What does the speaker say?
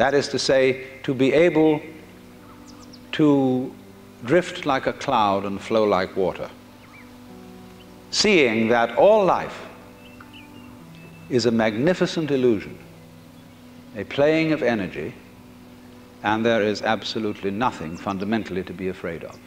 That is to say, to be able to drift like a cloud and flow like water. Seeing that all life is a magnificent illusion, a playing of energy, and there is absolutely nothing fundamentally to be afraid of.